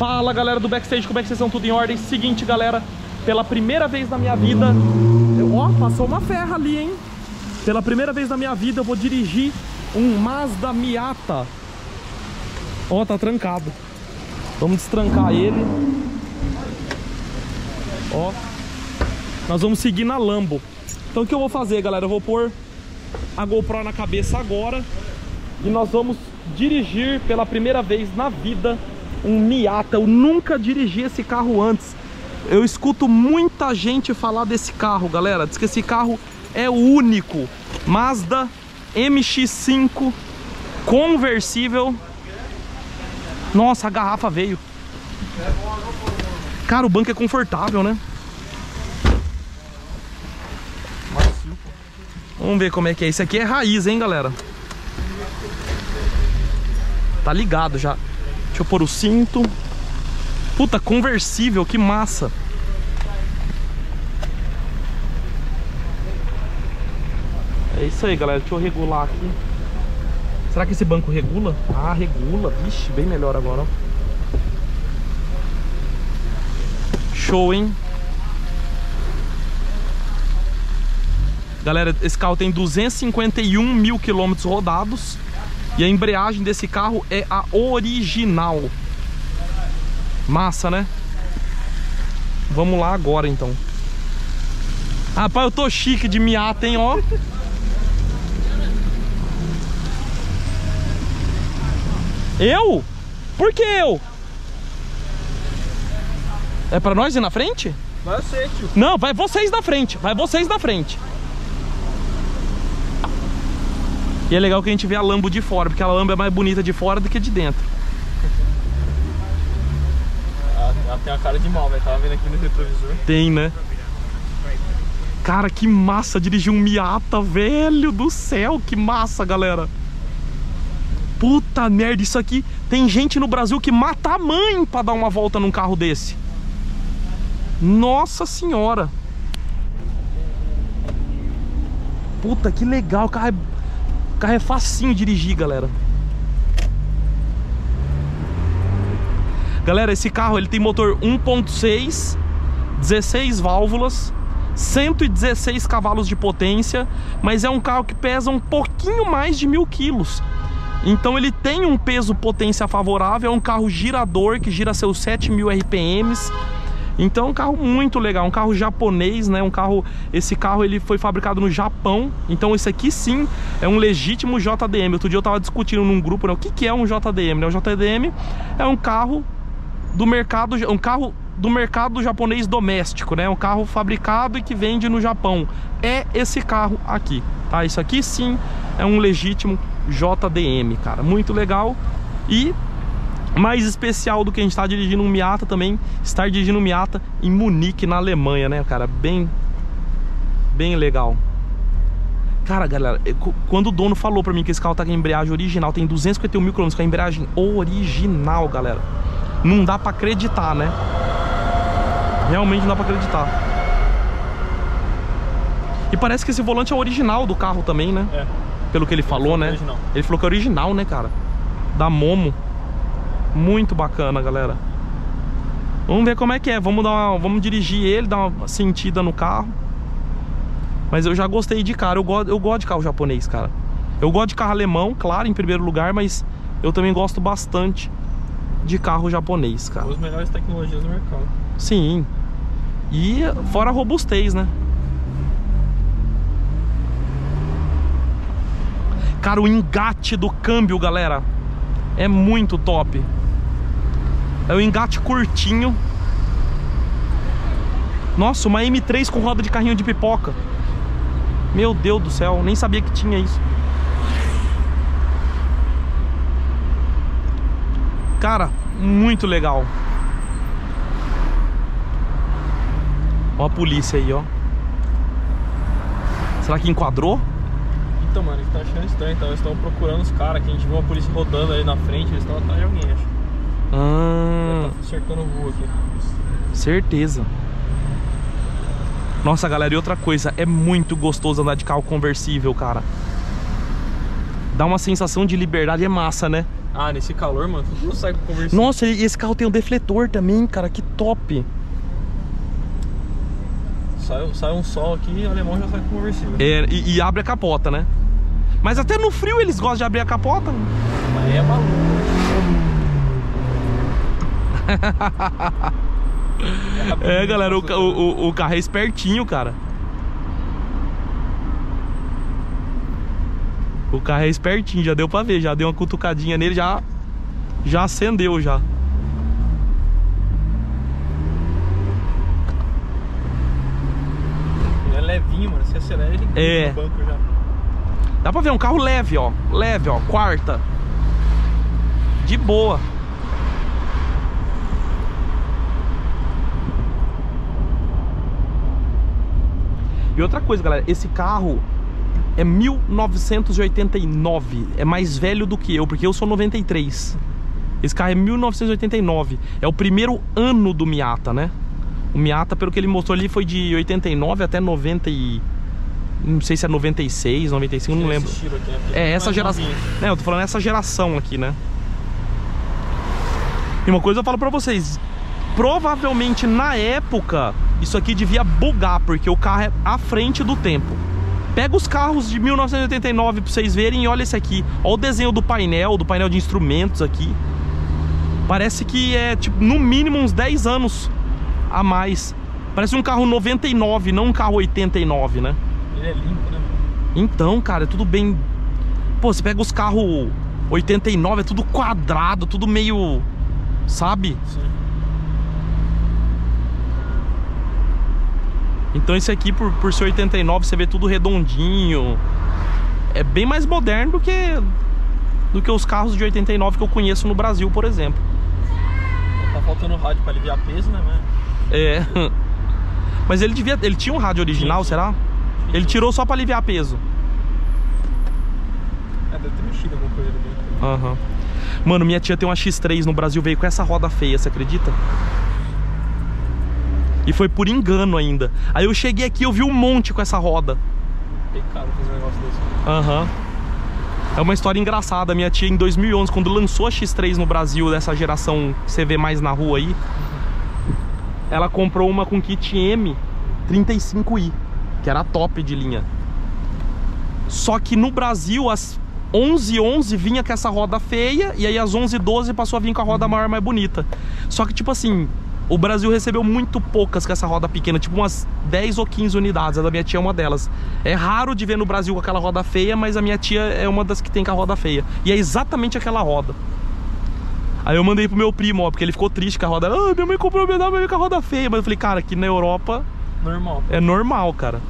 Fala galera do backstage, como é que vocês estão? Tudo em ordem? Seguinte galera, pela primeira vez na minha vida Ó, passou uma ferra ali, hein? Pela primeira vez na minha vida eu vou dirigir um Mazda Miata Ó, tá trancado Vamos destrancar ele Ó Nós vamos seguir na Lambo Então o que eu vou fazer galera? Eu vou pôr a GoPro na cabeça agora E nós vamos dirigir pela primeira vez na vida um Miata. Eu nunca dirigi esse carro antes. Eu escuto muita gente falar desse carro, galera. Diz que esse carro é o único. Mazda MX-5 conversível. Nossa, a garrafa veio. Cara, o banco é confortável, né? Vamos ver como é que é. Isso aqui é raiz, hein, galera? Tá ligado já. Deixa eu pôr o cinto. Puta, conversível, que massa. É isso aí, galera. Deixa eu regular aqui. Será que esse banco regula? Ah, regula. Vixe, bem melhor agora. Show, hein? Galera, esse carro tem 251 mil quilômetros rodados. E a embreagem desse carro é a original. Massa, né? Vamos lá agora, então. Rapaz, eu tô chique de Miata, hein, ó. Eu? Por que eu? É pra nós ir na frente? Vai ser, tio. Não, vai vocês na frente. Vai vocês na frente. E é legal que a gente vê a Lambo de fora, porque a Lambo é mais bonita de fora do que de dentro. Ela, tem uma cara de mal, velho. Tava vendo aqui no retrovisor. Tem, né? Cara, que massa dirigir um Miata, velho do céu, que massa, galera. Puta merda, isso aqui tem gente no Brasil que mata a mãe pra dar uma volta num carro desse. Nossa senhora. Puta, que legal, o carro é, carro é facinho dirigir, galera. Galera, esse carro ele tem motor 1.6, 16 válvulas, 116 cavalos de potência, mas é um carro que pesa um pouquinho mais de mil quilos. Então ele tem um peso potência favorável, é um carro girador que gira seus 7.000 RPMs. Então é um carro muito legal, um carro japonês, né? Um carro, esse carro ele foi fabricado no Japão. Então esse aqui sim é um legítimo JDM. Outro dia eu tava discutindo num grupo, né? O que que é um JDM? Né? O JDM é um carro do mercado, um carro do mercado japonês doméstico, né? Um carro fabricado e que vende no Japão. É esse carro aqui, tá? Isso aqui sim é um legítimo JDM, cara. Muito legal. E mais especial do que a gente estar dirigindo um Miata também, estar dirigindo um Miata em Munique, na Alemanha, né, cara? Bem, bem legal. Cara, galera, cu- quando o dono falou pra mim que esse carro tá com a embreagem original, tem 251 mil quilômetros com a embreagem original, galera. Não dá pra acreditar, né? Realmente não dá pra acreditar. E parece que esse volante é original do carro também, né? É. Pelo que ele falou, né? original. Ele falou que é original, né, cara? Da Momo. Muito bacana, galera. Vamos ver como é que é. Vamos dar uma, vamos dirigir ele, dar uma sentida no carro. Mas eu já gostei de cara. Eu gosto, eu gosto de carro japonês, cara. Eu gosto de carro alemão, claro, em primeiro lugar, mas eu também gosto bastante de carro japonês, cara. Os melhores tecnologias do mercado. Sim. E fora a robustez, né? Cara, o engate do câmbio, galera, é muito top. É o engate curtinho. Nossa, uma M3 com roda de carrinho de pipoca. Meu Deus do céu, nem sabia que tinha isso. Cara, muito legal. Ó a polícia aí, ó. Será que enquadrou? Então, mano, eles estão achando estranho. Então, eles estão procurando os caras. Que a gente viu uma polícia rodando ali na frente. Eles estão atrás de alguém, acho. Ah, Tá cercando o voo aqui. certeza. Nossa, galera, e outra coisa, é muito gostoso andar de carro conversível, cara. Dá uma sensação de liberdade, é massa, né? Ah, nesse calor, mano, mundo sai conversível. Nossa, e esse carro tem um defletor também, cara, que top. Sai, sai um sol aqui e o alemão já sai conversível. É, e, e abre a capota, né? Mas até no frio eles gostam de abrir a capota. Mas é maluco. É, galera, o, o, o- carro é espertinho, cara. O carro é espertinho, já deu pra ver, já deu uma cutucadinha nele, já já acendeu já. Ele é levinho, mano. Você acelera ele É. no banco já. Dá pra ver, é um carro leve, ó. Leve, ó. Quarta. De boa. E outra coisa, galera. Esse carro é 1989. É mais velho do que eu, porque eu sou 93. Esse carro é 1989. É o primeiro ano do Miata, né? O Miata, pelo que ele mostrou ali, foi de 89 até 90 e... Não sei se é 96, 95, não lembro. aqui, né? É, essa geração. É, eu tô falando essa geração aqui, né? E uma coisa eu falo pra vocês. Provavelmente na época, isso aqui devia bugar, porque o carro é à frente do tempo. Pega os carros de 1989 pra vocês verem e olha esse aqui. Olha o desenho do painel, do painel de instrumentos aqui. Parece que é, tipo, no mínimo uns 10 anos a mais. Parece um carro 99, não um carro 89, né? Ele é limpo, né, mano? Então, cara, é tudo bem. Pô, você pega os carros 89, é tudo quadrado, tudo meio. Sabe? Sim. Então esse aqui, por, por ser 89, você vê tudo redondinho. É bem mais moderno do que. Do que os carros de 89 que eu conheço no Brasil, por exemplo. Tá faltando rádio pra aliviar peso, né, mano? É. Mas ele devia. Ele tinha um rádio original, será? Ele tirou só pra aliviar peso. É, deve ter mexido alguma coisa ali. Aham. Mano, minha tia tem uma X3 no Brasil, veio com essa roda feia, você acredita? E foi por engano ainda. Aí eu cheguei aqui e eu vi um monte com essa roda. Pecado fazer um negócio desse. Aham. É uma história engraçada. Minha tia, em 2011, quando lançou a X3 no Brasil, dessa geração que você vê mais na rua aí, ela comprou uma com kit M 35i, que era a top de linha. Só que no Brasil, as 1111 vinha com essa roda feia, e aí as 1112 passou a vir com a roda maior, mais bonita. Só que, tipo assim, o Brasil recebeu muito poucas com essa roda pequena, tipo umas 10 ou 15 unidades. A da minha tia é uma delas. É raro de ver no Brasil com aquela roda feia, mas a minha tia é uma das que tem com a roda feia. E é exatamente aquela roda. Aí eu mandei pro meu primo, ó, porque ele ficou triste com a roda. Ah, minha mãe comprou minha BMW com a roda feia. Mas eu falei, cara, aqui na Europa Normal. é normal, cara.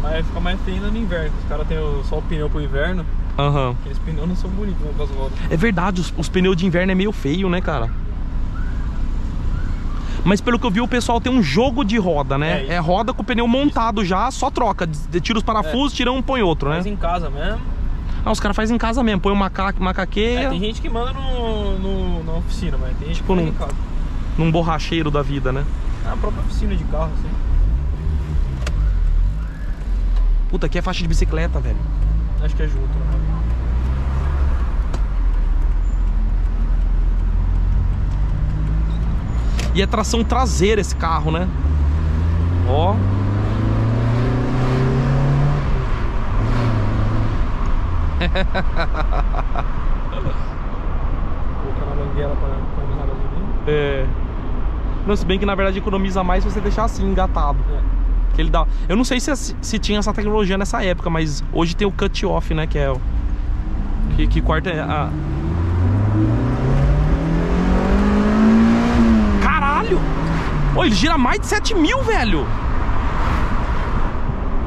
Mas fica mais feio no inverno. Os caras têm só o pneu pro inverno. Aham. Aqueles pneus não são bonitos, né, com as rodas. É verdade, os, os pneus de inverno é meio feio, né, cara? Mas pelo que eu vi, o pessoal tem um jogo de roda, né? É, É, roda com o pneu montado já, só troca. Tira os parafusos, tira um, põe outro, né? Mas em casa mesmo. Ah, os caras fazem em casa mesmo, põe uma maca macaqueia É, tem gente que manda no, no- na oficina, mas tem gente Tipo que faz num- em casa. num borracheiro da vida, né? Ah, a própria oficina de carro, assim. Puta, aqui é faixa de bicicleta, velho. Acho que é junto, né? E é tração traseira esse carro, né? Ó. Colocar na mangueira pra economizar gasolina. É. Não, se bem que na verdade economiza mais se você deixar assim, engatado. É. Que ele dá. Eu não sei se, se tinha essa tecnologia nessa época, mas hoje tem o cut off, né? Que é o. Que, que corta a. Caralho! Ele gira mais de 7 mil, velho!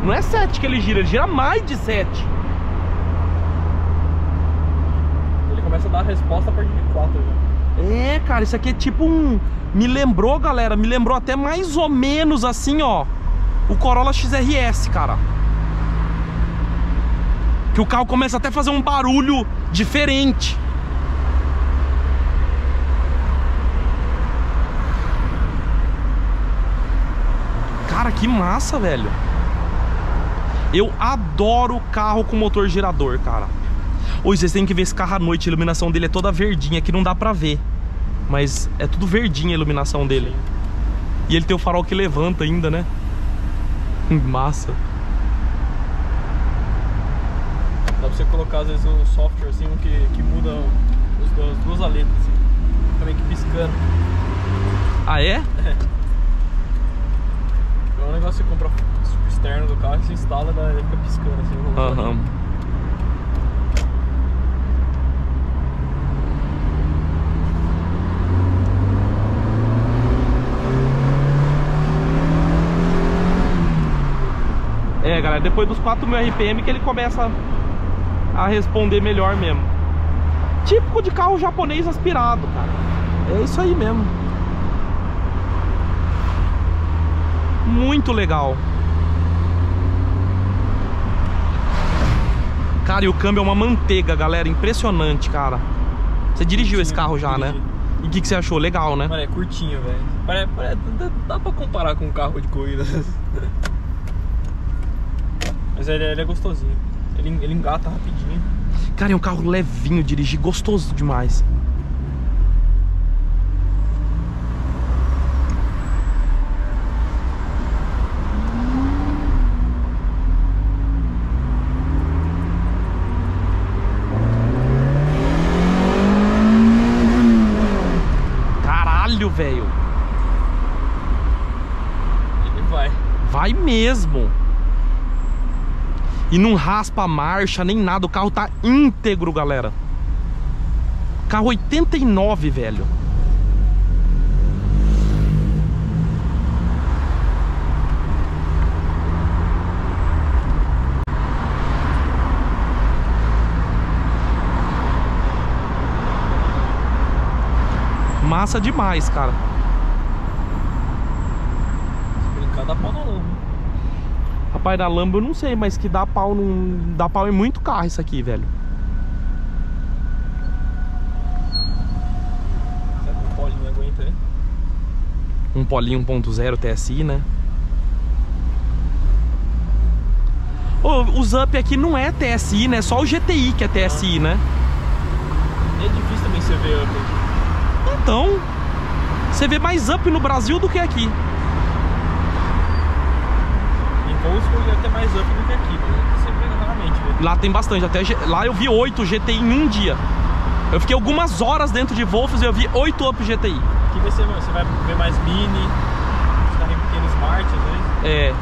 Não é 7 que ele gira, ele gira mais de 7. Ele começa a dar a resposta a partir de 4 já. É, cara, isso aqui é tipo um. Me lembrou, galera, me lembrou até mais ou menos assim, ó. O Corolla XRS, cara. Que o carro começa até a fazer um barulho diferente. Cara, que massa, velho. Eu adoro carro com motor girador, cara. Oi, vocês têm que ver esse carro à noite, a iluminação dele é toda verdinha, que não dá pra ver. Mas é tudo verdinha a iluminação dele. E ele tem o farol que levanta ainda, né? Massa. Dá pra você colocar às vezes um software assim um que, que muda os, dois- as duas aletas, assim. Também que piscando. Ah, é? É negócio que você compra o externo do carro e se instala e ele fica piscando assim. Aham. rolamento. É, galera, depois dos 4.000 RPM que ele começa a responder melhor mesmo. Típico de carro japonês aspirado, cara. É isso aí mesmo. Muito legal. Cara, e o câmbio é uma manteiga, galera. Impressionante, cara. Você dirigiu esse carro já, né? E o que, que você achou? Legal, né? Mano, é curtinho, velho. Dá, dá pra comparar com um carro de corrida. Mas ele, ele é gostosinho. Ele, ele engata rapidinho. Cara, é um carro levinho, dirigir gostoso demais. Caralho, velho. Ele vai. Vai mesmo. E não raspa a marcha nem nada. O carro tá íntegro, galera. Carro 89, velho. Massa demais, cara. Se brincar, dá pau na lama. Rapaz, da Lambo eu não sei, mas que dá pau num... dá pau em muito carro isso aqui, velho. Será que o pole não aguenta, hein? Um Polinho 1.0 TSI, né? Ô, o Zup aqui não é TSI, né? Só o GTI que é TSI, né? É difícil também você ver up aqui. Então, você vê mais Up no Brasil do que aqui. É mais up do que aqui, mas você vê raramente, velho. Lá tem bastante, até lá eu vi 8 GTI em um dia. Eu fiquei algumas horas dentro de Wolfs e eu vi 8 Up GTI. Aqui ser, você vai ver mais mini, os carrinhos pequenos smart, às vezes. É.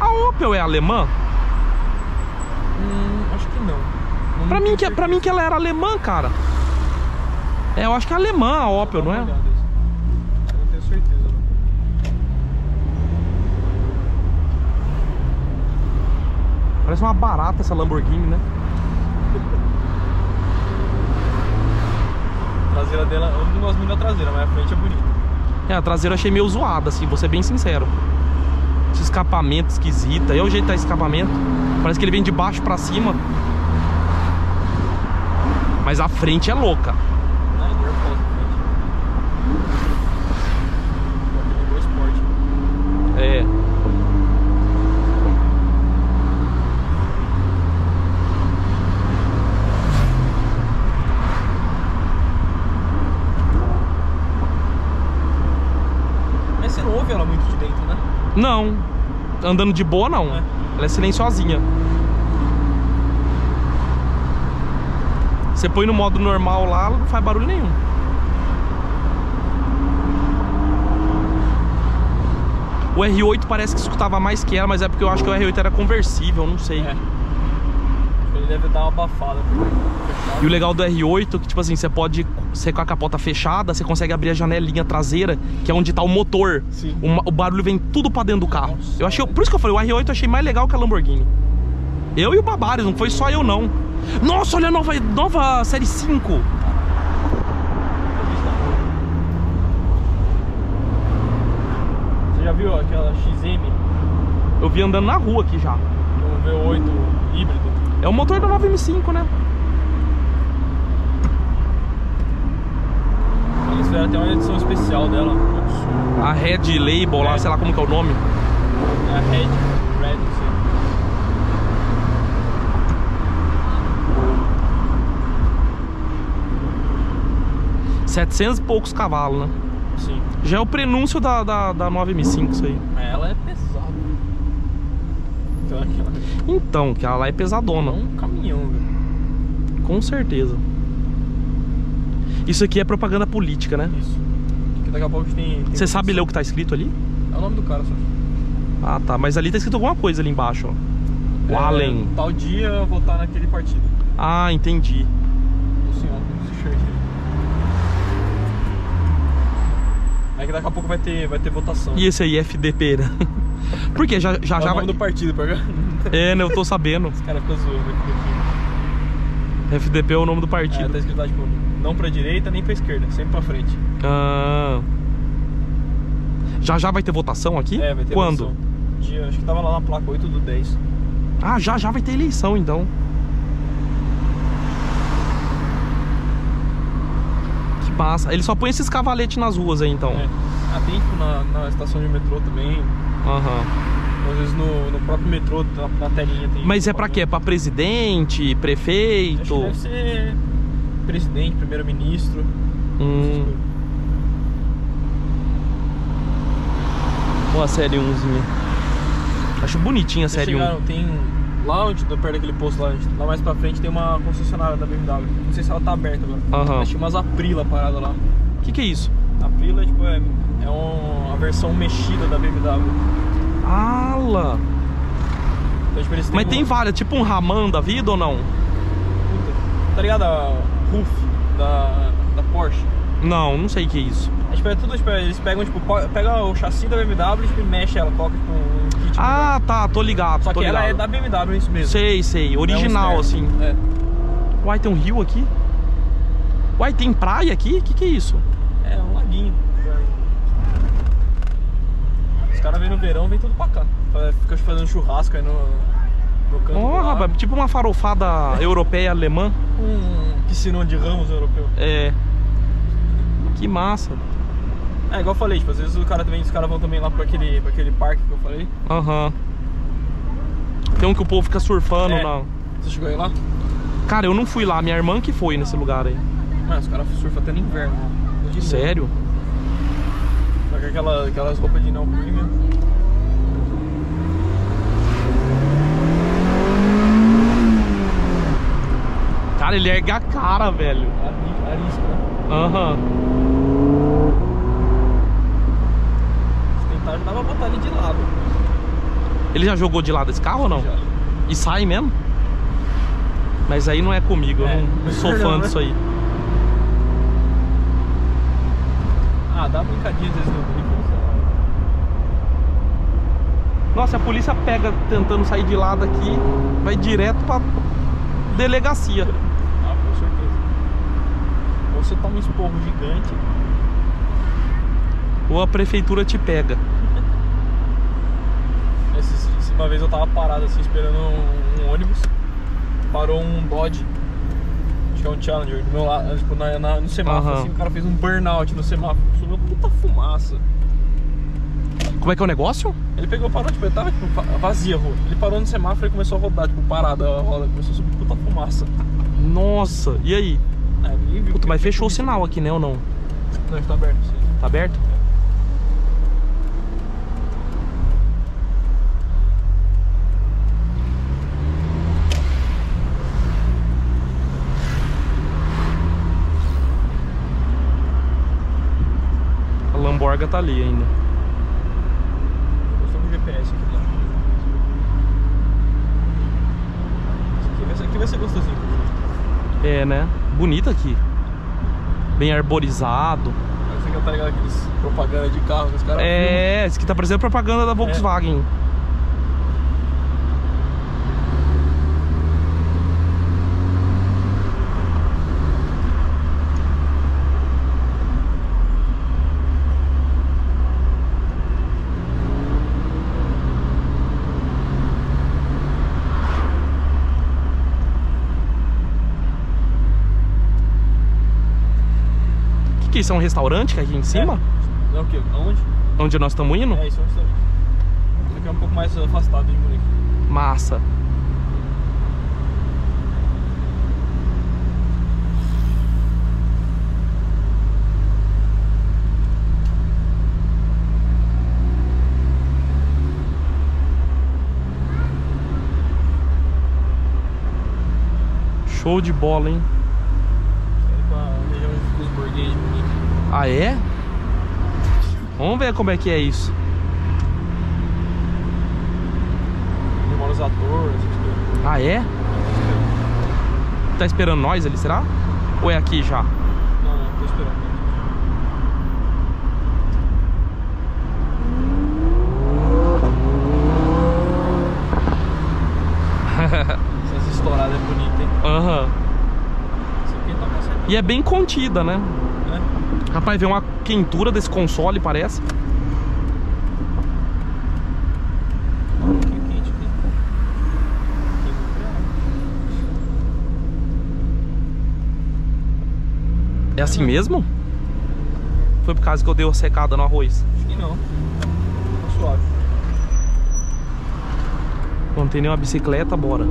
A Opel é alemã? Hum, acho que não. não Pra mim, que, pra mim que ela era alemã, cara. É, eu acho que é alemã a Opel, não é? Olhada isso. Eu não tenho certeza, não. Parece uma barata essa Lamborghini, né? A traseira dela, eu não gosto muito da traseira, mas a frente é bonita. É, a traseira eu achei meio zoada, assim, vou ser bem sincero. Esse escapamento esquisito. É o jeito da escapamento. Parece que ele vem de baixo pra cima. Mas a frente é louca. É nervosa a frente. Aquele Sport. É. Mas você não ouve ela muito de dentro, né? Não. Andando de boa, não. É. Ela é silenciosinha. Você põe no modo normal lá, ela não faz barulho nenhum. O R8 parece que escutava mais que ela, mas é porque eu acho que o R8 era conversível, não sei. É. Ele deve dar uma abafada. E o legal do R8 é que, tipo assim, você pode, você com a capota fechada, você consegue abrir a janelinha traseira, que é onde tá o motor. O, o barulho vem tudo pra dentro do carro. Nossa, eu achei, por isso que eu falei, o R8 eu achei mais legal que a Lamborghini. Eu e o Babares, não foi só eu não. Nossa, olha a nova, nova série 5. Você já viu aquela XM? Eu vi andando na rua aqui já. Um V8 híbrido? É o motor da nova M5, né? Eles fizeram até uma edição especial dela. A Red Label lá, É. sei lá como que é o nome. É a Red. prédio, não sei. 700 e poucos cavalos, né? Sim. Já é o prenúncio da, da, da 9M5 isso aí. Ela é. Então, aquela... Então, que ela lá é É pesadona. um caminhão, velho. Com certeza. Isso aqui é propaganda política, né? Isso. Porque daqui a pouco tem. tem Você sabe ler o que tá escrito ali? É o nome do cara, só. Ah, tá. Mas ali tá escrito alguma coisa ali embaixo, ó. O É, Allen. Tal dia eu vou estar naquele partido. Ah, entendi. O senhor, com esse shirt aí. É que daqui a pouco vai ter, vai ter votação. E esse aí, FDP, né? Porque já já, é já o vai... nome do partido, pra. É, né? Eu tô sabendo. Os caras ficam zoando aqui. aqui. FDP é o nome do É, partido. tá escrito lá, tipo, não pra direita nem pra esquerda, sempre pra frente. Ah. Já já vai ter votação aqui? É, vai ter Quando? votação. Dia, acho que tava lá na placa 8 do 10. Ah, já já vai ter eleição então. Que massa. Ele só põe esses cavaletes nas ruas aí então. É. Ah, tem tipo na, na estação de metrô também. Aham. Às vezes no, no próprio metrô, na, na telinha tem. Mas é pra quê? É pra presidente, prefeito? deve ser presidente, primeiro-ministro. Hum. Ó, a série 1zinha. Acho bonitinha a Vocês série 1. chegaram, tem lá onde, perto daquele posto lá, lá mais pra frente tem uma concessionária da BMW. Não sei se ela tá aberta agora. Aham. Mas tinha umas Aprila parada lá. O que que é isso? Aprila tipo, é, é um- a versão mexida da BMW. Ala! Então, tipo, Mas tem uma- várias, tipo um Raman da vida ou não? Puta, tá ligado a roof da, da Porsche? Não, não sei o que é isso. É, tipo, é tudo, tipo, eles pegam, tipo, po- pega o chassi da BMW e tipo, mexe ela, coloca tipo, um kit. Ah, tá, tô ligado. Só tô que ela é ligado. da BMW, isso mesmo. Sei, sei, Não é um original assim. É. Uai, tem um rio aqui? Uai, tem praia aqui? O que que é isso? É, um laguinho. Os caras vêm no verão, vem tudo pra cá. Fica fazendo churrasco aí no, no canto. Lago. rapaz, tipo uma farofada europeia alemã. Um piscinão de ramos europeu. É. Que massa. É, igual eu falei, tipo, às vezes o cara também, os caras vão também lá pra aquele, pra aquele parque que eu falei. Aham. Tem um que o povo fica surfando É. na. Você chegou aí lá? Cara, eu não fui lá, minha irmã que foi nesse lugar aí. Mano, os caras surfam até no inverno. Né? De Sério? Só que aquela, aquelas roupas de não premium. Cara, ele ergue a cara, velho. Ari- Arisco, né? Aham. Se tentar, dá pra botar ele de lado. Ele já jogou de lado esse carro ou não? Já. E sai mesmo? Mas aí não é comigo, eu É, não, não sou fã né? disso aí. Ah, dá uma brincadinha às vezes no drift. Nossa, a polícia pega tentando sair de lado aqui, vai direto pra delegacia. Ah, com certeza. Ou você toma um esporro gigante. Ou a prefeitura te pega. Esse- uma vez eu tava parado assim, esperando um, um ônibus. Parou um Dodge. Acho que é um Challenger. Do meu lado, tipo, na, na- no semáforo, Aham. assim, o cara fez um burnout no semáforo. Subiu puta fumaça. Como é que é o negócio? Ele pegou, parou, tipo, ele tava tipo, va- vazia a rua. Ele parou no semáforo e começou a rodar, tipo, parada a roda. Começou a subir puta fumaça. Nossa, e aí? Viu. Puta, mas fechou o sinal aqui, né ou não? Não, está aberto. sim. Tá aberto? A Lamborga tá ali ainda. Eu estou com o GPS aqui lá. Esse aqui vai, esse aqui vai ser gostosinho. É, né? Bonita aqui. Bem arborizado. Esse aqui tá ligado aqueles propaganda de carro que os caras É, esse aqui tá parecendo propaganda da Volkswagen. O que, que é isso? É um restaurante que é aqui em cima? É. Não, o quê? Aonde? Onde nós estamos indo? É, isso é um restaurante. Isso aqui é um pouco mais afastado de Munique. Massa. Show de bola, hein? Aí pra região dos burguês de Munique. Ah, é? Vamos ver como é que é isso. Demora os atores. Ah, é? Tá esperando nós ali, será? Ou é aqui já? Não, não, tô esperando. Essas estouradas é bonita, hein? Aham. Passando. E é bem contida, né? Rapaz, vem uma quentura desse console, parece. É assim mesmo? Foi por causa que eu dei uma secada no arroz. Acho que não. Tá suave. Não tem nenhuma bicicleta, bora.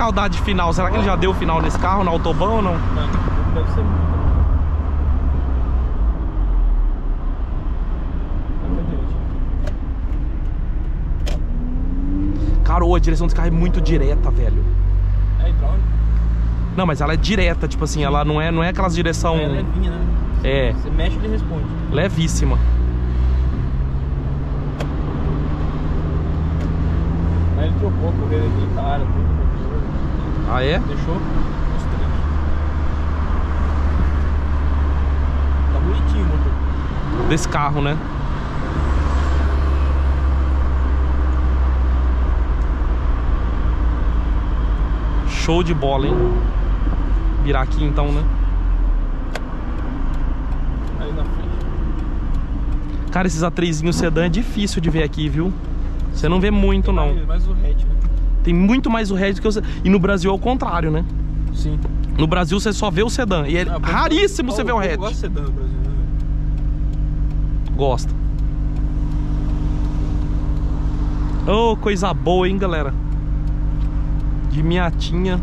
Dá de final? Será que ele já deu final nesse carro, na Autobahn ou não? Não, deve ser muito. Cara, a direção desse carro é muito direta, velho. É hidráulico. Não, mas ela é direta, tipo assim, ela não é, não é aquelas direção É levinha, né? É. Você mexe ele responde. levíssima. Aí ele trocou a correia cara, tudo. Ah, é? Deixou os. Tá bonitinho o motor. Desse carro, né? Show de bola, hein? Virar aqui então, né? Aí na frente. Cara, esses A3zinhos sedã é difícil de ver aqui, viu? Você não vê muito, não. Mais o hatch, né? Tem muito mais o hatch do que o sedã. E no Brasil é o contrário, né? Sim. No Brasil você só vê o sedã. E é Ah, raríssimo pô, você ver o hatch. Gosta de sedã no Brasil, né? Gosta. Ô, coisa boa, hein, galera? De miatinha.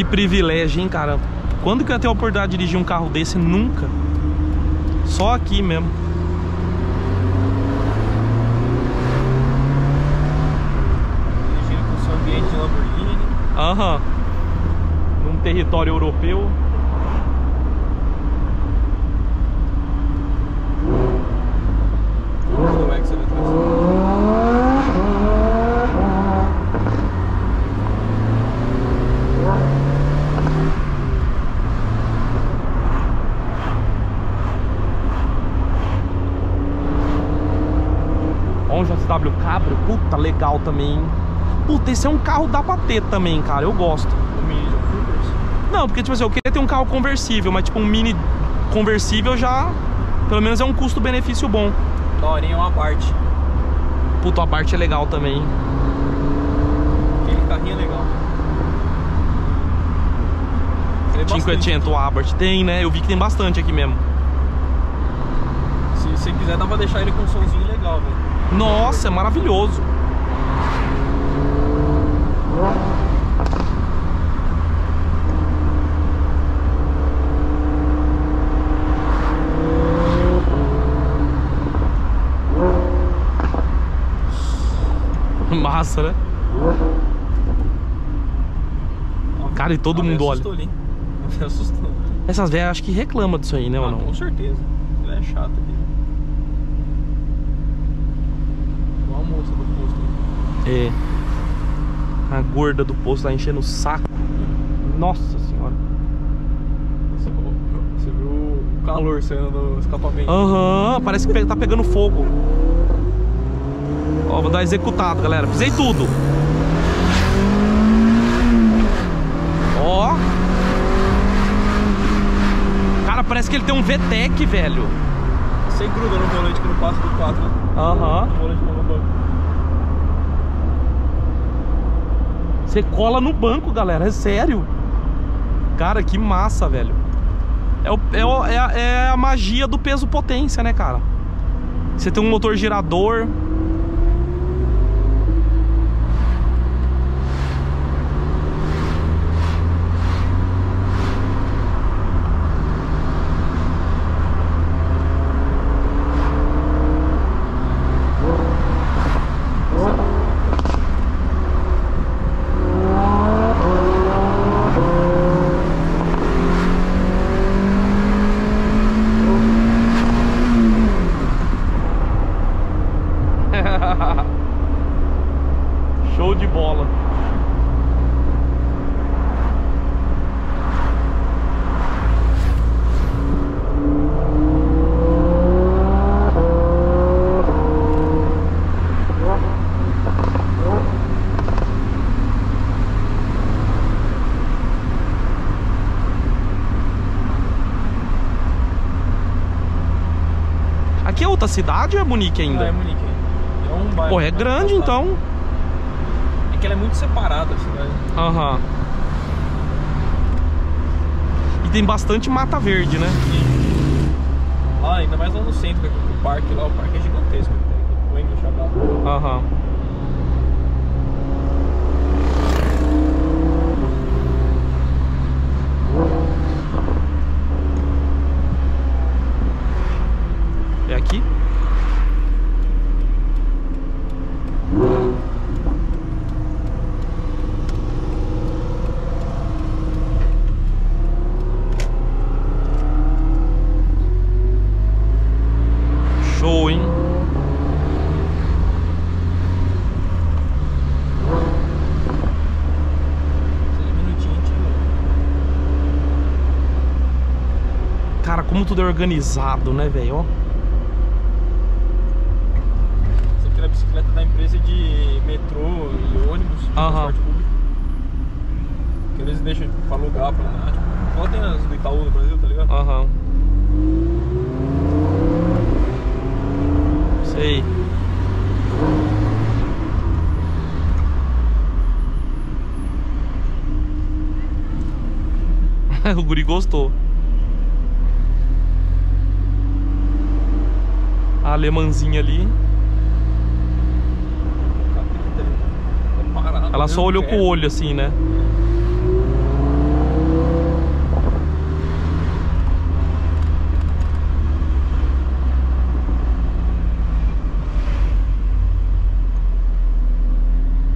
Que privilégio, hein, cara? Quando que eu ia ter a oportunidade de dirigir um carro desse? Nunca. Só aqui mesmo. Dirigindo com o seu ambiente de Lamborghini. Aham. Num território europeu. Como é que você vai trazer? Um JW Cabrio. Puta, legal também. hein? Puta, esse é um carro dá pra ter também, cara. Eu gosto. O Mini. Não, porque, tipo assim, eu queria ter um carro conversível, mas, tipo, um mini conversível já. Pelo menos é um custo-benefício bom. Da horinha é uma parte. Puta, a Bart é legal também. Aquele carrinho é legal. Tem bastante. 500 o Abarth. Tem, né? Eu vi que tem bastante aqui mesmo. Se você quiser, dá pra deixar ele com um somzinho legal, velho. Nossa, é maravilhoso. Massa, né? Cara, e todo a véia mundo olha. ali. Essas velhas acho que reclamam disso aí, né? Ah, ou não? com certeza. É chata aqui. Igual a moça do posto. É. A gorda do posto tá enchendo o saco. Nossa senhora. Você, viu o calor saindo do escapamento. Aham, parece que tá pegando fogo. Ó, vou dar executado, galera. Fizei tudo. Ó. Cara, parece que ele tem um VTEC, velho. Você gruda no volante que não passa do 4, né? Aham. O volante não no banco. Você cola no banco, galera. É sério. Cara, que massa, velho. É, o- é o- é a, é a magia do peso potência, né, cara? Você tem um motor girador. Show de bola. Aqui é outra cidade ou é Munique ainda? Ah, é Munique. É um bairro. Pô, é grande então. Muito separada a cidade. Aham. E tem bastante mata verde, né? E lá, ainda mais lá no centro, é o parque lá, o parque é gigantesco. que Tem o English Chagall. Aham. É aqui? Show, hein? Seis minutinhos, a gente Cara, como tudo é organizado, né, velho? Essa aqui é a bicicleta da empresa de metrô e ônibus de Aham. transporte público. Que eles deixam pra alugar, pra andar. Tipo, igual tem as do Itaú no Brasil, tá ligado? Aham. Sei. o guri gostou. A alemãzinha ali. Ela só olhou com o olho assim, né?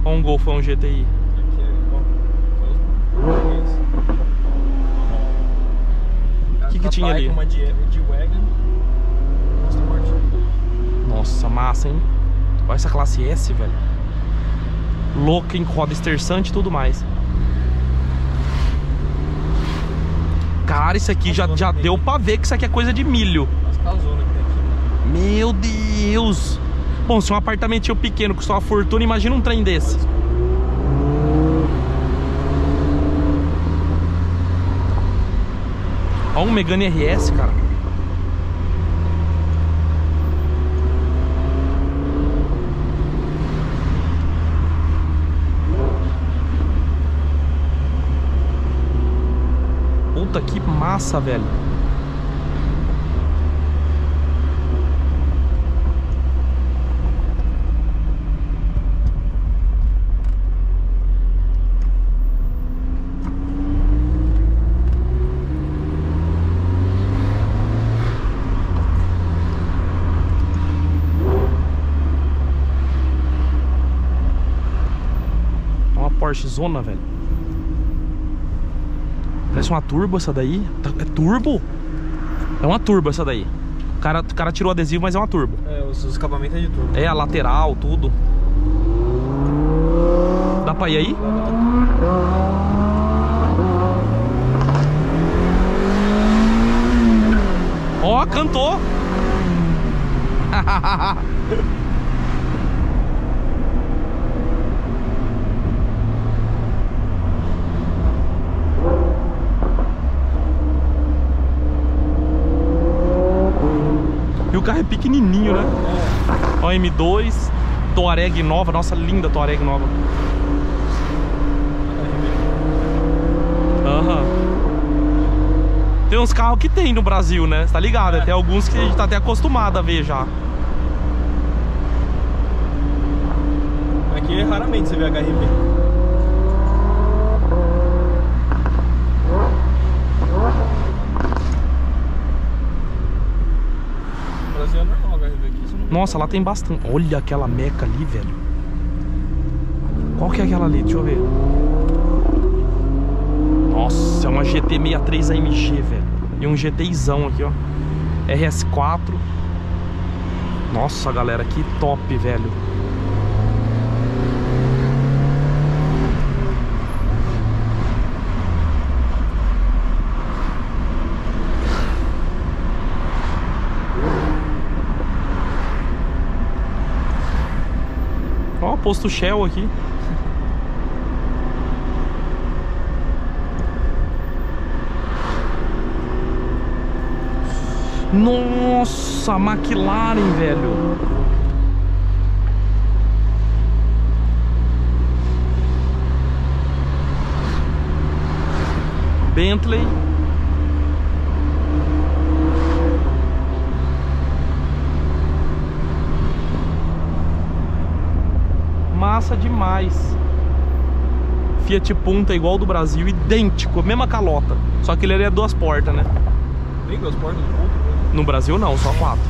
Ó um Golf, um GTI. Os- Que que tinha ali? Uma de, de wagon. Nossa, massa, hein? Olha essa classe S, velho. Louca, em roda esterçante e tudo mais. Cara, isso aqui já, já deu pra ver que isso aqui é coisa de milho. Aqui. né? Meu Deus! Bom, se um apartamentinho pequeno custou uma fortuna, imagina um trem desse. Ó um Megane RS, cara. Puta que massa, velho. É uma Porsche Zona, velho. Parece uma turbo essa daí. É turbo? É uma turbo essa daí. O cara, o cara tirou o adesivo, mas é uma turbo. É, os, os escapamentos é de turbo. É a lateral, tudo. Dá pra ir aí? Ó, cantou! carro é pequenininho, né? Ó, M2, Touareg nova. Nossa, linda Touareg nova. Aham. Tem uns carros que tem no Brasil, né? Você tá ligado? Tem alguns que a gente tá até acostumado a ver já. Aqui raramente você vê HRV. É normal. Nossa, lá tem bastante. Olha aquela meca ali, velho. Qual que é aquela ali? Deixa eu ver. Nossa, é uma GT63 AMG, velho. E um GTzão aqui, ó. RS4. Nossa, galera, que top, velho. Posto Shell aqui. Nossa, McLaren, velho. Bentley. Massa demais. Fiat Punta igual do Brasil, idêntico, mesma calota. Só que ele é duas portas, né? Tem duas portas no ponto, né? No Brasil não, só quatro.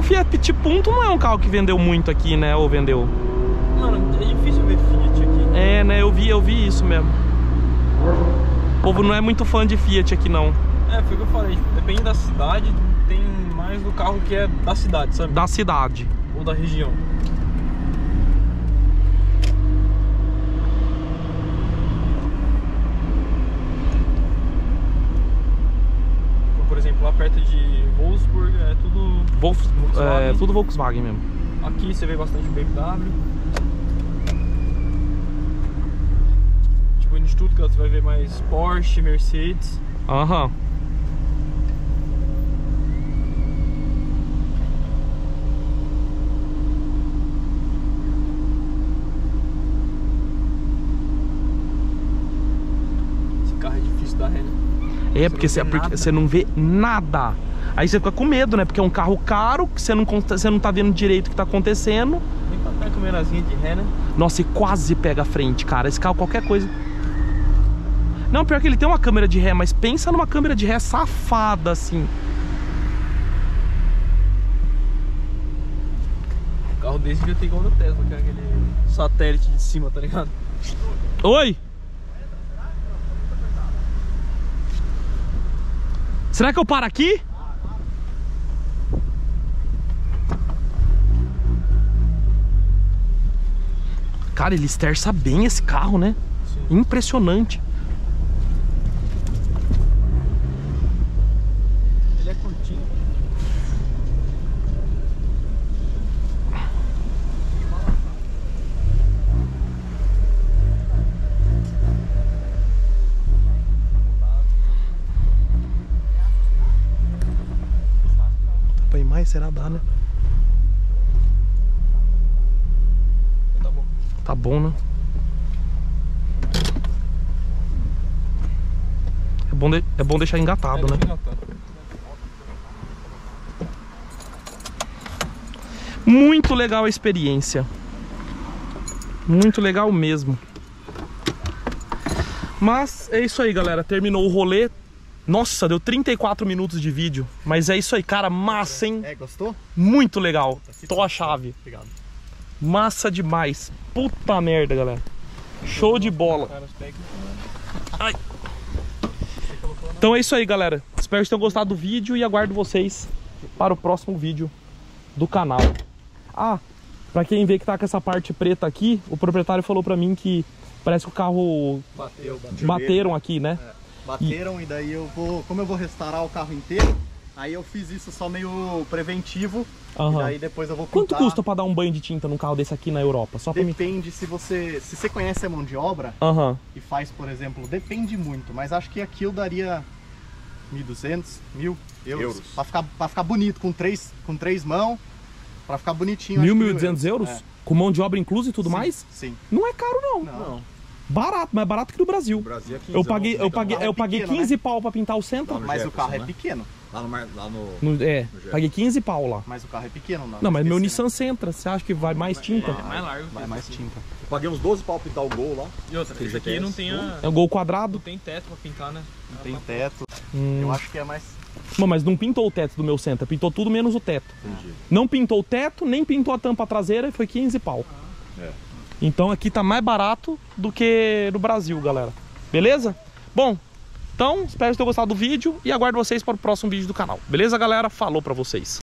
O Fiat Punto não é um carro que vendeu muito aqui, né? Ou vendeu? Mano, é difícil ver Fiat aqui. É, né? Eu vi, eu vi isso mesmo. O povo não é muito fã de Fiat aqui, não. É, foi o que eu falei. Depende da cidade, tem mais do carro que é da cidade, sabe? Da cidade. Ou da região. Então, por exemplo, lá perto de Wolfsburg é tudo. É, Volkswagen. tudo Volkswagen mesmo. Aqui você vê bastante BMW. Tipo, em Stuttgart você vai ver mais Porsche, Mercedes. Aham. Esse carro é difícil da ré, né? É, porque você, porque você não vê nada. Aí você fica com medo, né? Porque é um carro caro, que você não, você não tá vendo direito o que tá acontecendo. Nem pra com de ré, né? Nossa, e quase pega a frente, cara. Esse carro, qualquer coisa. Não, pior que ele tem uma câmera de ré, mas pensa numa câmera de ré safada, assim. O carro desse devia ter igual no Tesla, que é aquele satélite de cima, tá ligado? Oi! Será que eu paro aqui? Cara, ele esterça bem esse carro, né? Impressionante. Ele é curtinho. Pra ir mais, será dá, né? Tá bom. Tá bom, né? É bom, de- é bom deixar engatado, né? É, já tá. Muito legal a experiência. Muito legal mesmo. Mas é isso aí, galera. Terminou o rolê. Nossa, deu 34 minutos de vídeo. Mas é isso aí, cara. Massa, hein? É, gostou? Muito legal. Tô a chave. Obrigado. Massa demais. Puta merda, galera. Show de bola. Ai. Então é isso aí, galera. Espero que tenham gostado do vídeo e aguardo vocês para o próximo vídeo do canal. Ah, pra quem vê que tá com essa parte preta aqui, o proprietário falou pra mim que parece que o carro Bateu, bateu. bateram aqui, né? Bateram e daí eu vou, como eu vou restaurar o carro inteiro, Aí eu fiz isso só meio preventivo. Aham. E daí depois eu vou Quanto pintar. custa pra dar um banho de tinta num carro desse aqui na Europa? Só pra mim. Depende se você. Se você conhece a mão de obra Aham. e faz, por exemplo, depende muito, mas acho que aqui eu daria 1.200, 1.000 euros. Euros. Pra, ficar, pra ficar bonito, com três, com três mãos, pra ficar bonitinho. Mil, acho que mil e duzentos euros? É. Com mão de obra inclusa e tudo Sim, mais? Sim. Não é caro, não. Não. Barato, mais barato que no Brasil. O Brasil é 15 Eu paguei, eu anos, paguei, é eu paguei pequeno, 15 pau pra pintar o centro. Mas o Jefferson, carro é né? pequeno. Lá no, mar- lá no... No- é, No paguei 15 pau lá. Mas o carro é pequeno, não. Não, mas meu esqueci, Nissan Sentra, você acha que vai mais tinta? É mais largo. né? Vai mais tinta. Eu paguei uns 12 pau pra pintar o gol lá. E outra, esse aqui não tem a... É o gol Não quadrado? tem teto pra pintar, né? Não tem teto. Hum. Eu acho que é mais. Não, mas não pintou o teto do meu Sentra, pintou tudo menos o teto. Entendi. Não pintou o teto, nem pintou a tampa traseira e foi 15 pau. É. Então aqui tá mais barato do que no Brasil, galera. Beleza? Bom, então espero que tenham gostado do vídeo e aguardo vocês para o próximo vídeo do canal. Beleza, galera? Falou pra vocês.